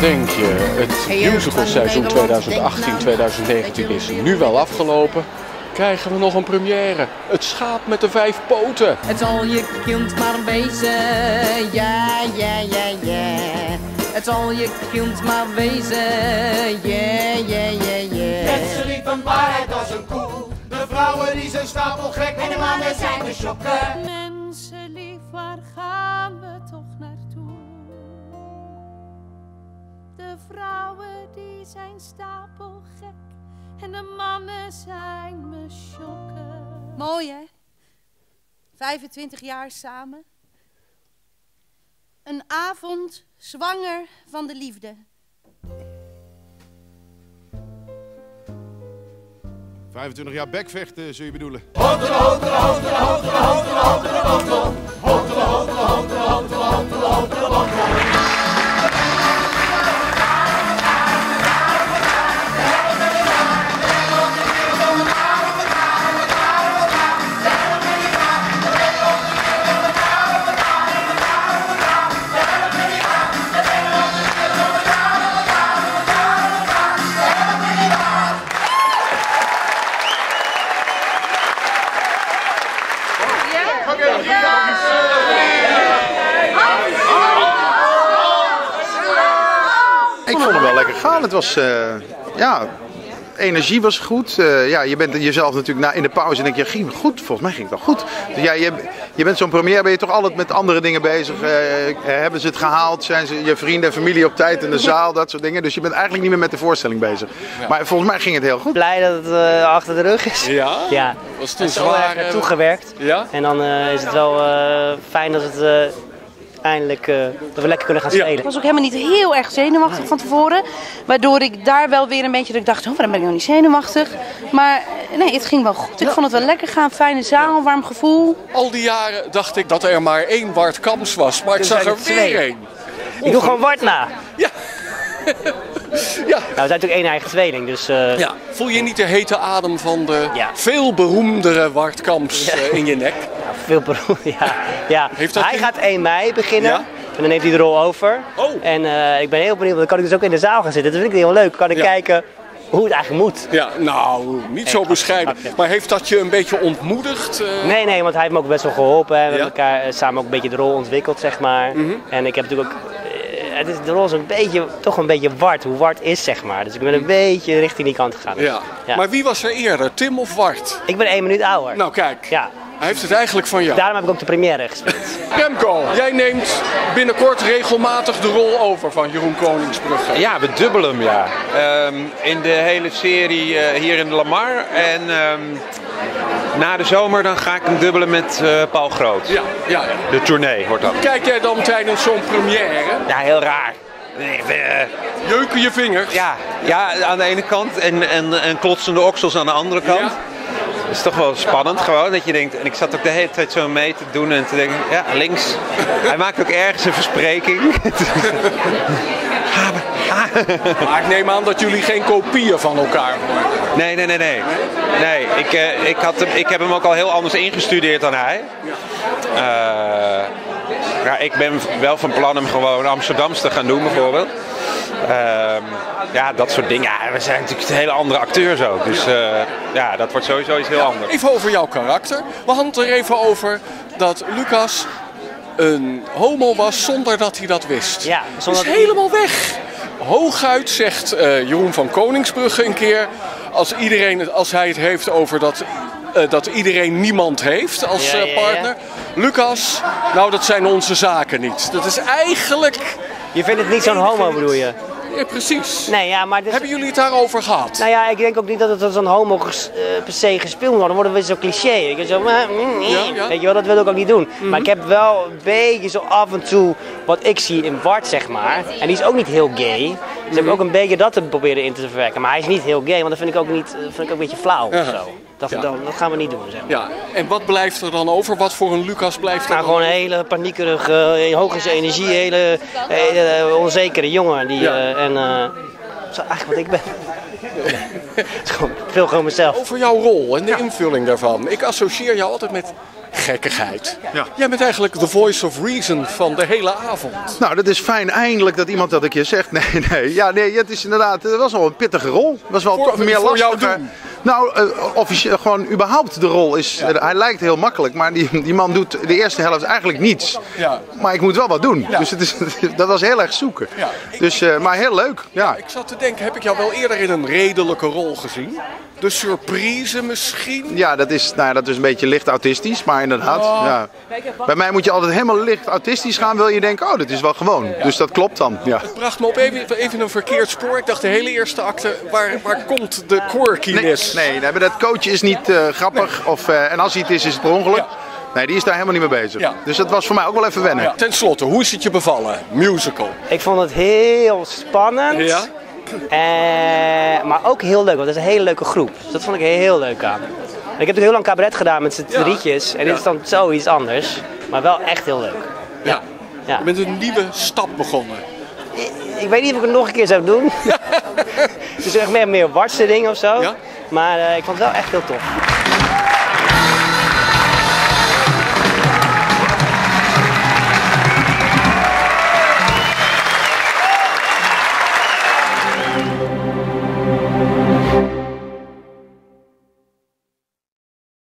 denk je, het musicalseizoen 2018-2019 is nu wel afgelopen. Krijgen we nog een première? Het schaap met de vijf poten. Het zal je kind maar wezen, ja, ja, ja, ja. Het zal je kind maar wezen, ja, ja, ja, ja. Mensen liep een waarheid als een koe. De vrouwen die zijn stapelgek en de mannen zijn de shokken. Mensen lief, waar gaan vrouwen die zijn stapelgek en de mannen zijn me shocken. Mooi hè? 25 jaar samen. Een avond zwanger van de liefde. 25 jaar bekvechten, zul je bedoelen. Ik vond hem wel lekker gaan. Het was, eh, ja, energie was goed. Eh, ja, je bent jezelf natuurlijk na, in de pauze denk je, ging het goed? Volgens mij ging het wel goed. Dus ja, je, je bent zo'n première, ben je toch altijd met andere dingen bezig. Eh, hebben ze het gehaald? Zijn ze, je vrienden en familie op tijd in de zaal? Dat soort dingen. Dus je bent eigenlijk niet meer met de voorstelling bezig. Maar volgens mij ging het heel goed. blij dat het eh, achter de rug is. Ja? Ja. Was het Er een is wel erg zware... naartoe gewerkt. Ja? En dan eh, is het wel eh, fijn dat, het, eh, eindelijk, eh, dat we lekker kunnen gaan Ja. spelen. Ik was ook helemaal niet heel erg zenuwachtig van tevoren. Waardoor ik daar wel weer een beetje dat ik dacht, oh, waarom ben ik nou niet zenuwachtig? Maar nee, het ging wel goed. Ik vond het wel lekker gaan. Fijne zaal, warm gevoel. Al die jaren dacht ik dat er maar één Bart Kams was, maar ik zag er er weer twee. één. Ik doe gewoon Wart na. Ja. ja. Nou, we zijn natuurlijk één eigen tweeling, dus eh, ja. Voel je niet de hete adem van de Ja. veel beroemdere Bart Kams eh, in je nek? Veel beroemd. Ja, ja. Heeft Hij gaat 1 mei beginnen. Ja? En dan neemt hij de rol over. Oh. En eh, ik ben heel benieuwd, want dan kan ik dus ook in de zaal gaan zitten. Dat vind ik heel leuk. Kan ik Ja. kijken hoe het eigenlijk moet. Ja, nou, niet zo bescheiden. Maar heeft dat je een beetje ontmoedigd? eh? Nee, nee, want hij heeft me ook best wel geholpen. We hebben elkaar eh, samen ook een beetje de rol ontwikkeld, zeg maar. Mhm. En ik heb natuurlijk ook... Het is, de rol is een beetje, toch een beetje wart, hoe wart is, zeg maar. Dus ik ben een beetje richting die kant gegaan. Mhm. Ja. Ja. Maar wie was er eerder, Tim of Wart? Ik ben één minuut ouder. Nou, kijk. Ja, Hij heeft het eigenlijk van jou. daarom heb ik ook de première gespeeld. Remco, jij neemt binnenkort regelmatig de rol over van Jeroen Koningsbrugge. Ja, we dubbelen hem, ja. Ehm, in de hele serie eh, hier in Lamar. En ehm, na de zomer dan ga ik hem dubbelen met eh, Paul Groot. Ja, ja. De tournee wordt dat. Kijk jij dan tijdens zo'n première? Ja, heel raar. Nee, eh, Jeuken je vingers? ja, ja, aan de ene kant en, en, en klotsende oksels aan de andere kant. Ja. Het is toch wel spannend gewoon dat je denkt, en ik zat ook de hele tijd zo mee te doen en te denken, ja, links. Hij maakt ook ergens een verspreking. Maar ik neem aan dat jullie geen kopieën van elkaar worden. Nee, nee, nee, nee. Nee, ik, eh, ik, had hem, ik heb hem ook al heel anders ingestudeerd dan hij. Eh, ja, ik ben wel van plan hem gewoon Amsterdams te gaan doen bijvoorbeeld. Ehm, ja, dat soort dingen. Ja, we zijn natuurlijk hele andere acteurs ook. Dus eh, ja, dat wordt sowieso iets heel anders. Even over jouw karakter. We hadden het er even over dat Lucas een homo was zonder dat hij dat wist. Ja, zonder is helemaal weg. Hooguit zegt eh, Jeroen van Koningsbrugge een keer... Als, iedereen, als hij het heeft over dat, eh, dat iedereen niemand heeft als Ja, eh, ja, ja. partner... Lucas, nou dat zijn onze zaken niet. Dat is eigenlijk... Je vindt het niet zo'n homo, bedoel je? Ja, precies. Nee, ja, maar... dit- Hebben jullie het daarover gehad? Nou ja, ik denk ook niet dat het als een homo eh, per se gespeeld wordt. Dan worden we zo cliché. Ik zo, mm, mm, Ja, ja. Weet je wel, dat wil ik ook niet doen. Maar ik heb wel een beetje zo af en toe wat ik zie in Bart, zeg maar. En die is ook niet heel gay. Dus ik heb ook een beetje dat te proberen in te verwerken. Maar hij is niet heel gay, want dat vind ik ook, niet, eh, vind ik ook een beetje flauw of zo. Dat, Ja. dat, dat gaan we niet doen, zeg maar. Ja, en wat blijft er dan over? Wat voor een Lucas blijft er Nou, dan gewoon een hele paniekerige, eh, zijn energie, hele, hele eh, onzekere jongen. Die, Ja. eh, en eh, is eigenlijk wat ik ben. Het is gewoon veel gewoon mezelf. Over jouw rol en de invulling daarvan. Ik associeer jou altijd met gekkigheid. Ja. Jij bent eigenlijk de voice of reason van de hele avond. Nou, dat is fijn eindelijk dat iemand dat een keer zegt. Nee, nee. Ja, nee, het is inderdaad, het was wel een pittige rol. Het was wel Voor- toch meer voor jou lastiger. doen. Nou, eh, officieel, gewoon überhaupt de rol is, hij lijkt heel makkelijk, maar die, die man doet de eerste helft eigenlijk niets. Ja. Maar ik moet wel wat doen. Ja. Dus het is, dat was heel erg zoeken. Ja. Dus, eh, maar heel leuk. Ja. Ik zat te denken, heb ik jou wel eerder in een redelijke rol gezien? De surprise misschien? Ja, dat is, nou ja, dat is een beetje licht autistisch, maar inderdaad. Oh. Ja. Bij mij moet je altijd helemaal licht autistisch gaan, wil je denken, oh, dat is wel gewoon. Dus dat klopt dan. Ja. Het bracht me op even, even een verkeerd spoor. Ik dacht de hele eerste acte, waar, waar komt de Nee, quirkiness? nee, nee, maar dat coach is niet eh, grappig. Of, eh, en als hij het is, is het per ongeluk. Ja. Nee, die is daar helemaal niet mee bezig. Ja. Dus dat was voor mij ook wel even wennen. Ja, ten slotte, hoe is het je bevallen? Musical. Ik vond het heel spannend. Ja? Eh, maar ook heel leuk, want het is een hele leuke groep. Dus dat vond ik heel leuk aan. En ik heb natuurlijk heel lang cabaret gedaan met z'n drietjes. En dit is dan zoiets anders. Maar wel echt heel leuk. Ja. Ja. Je bent een nieuwe stap begonnen. Ik weet niet of ik het nog een keer zou doen. het is echt meer, meer watse ding of zo. Ja? Maar eh, ik vond het wel echt heel tof.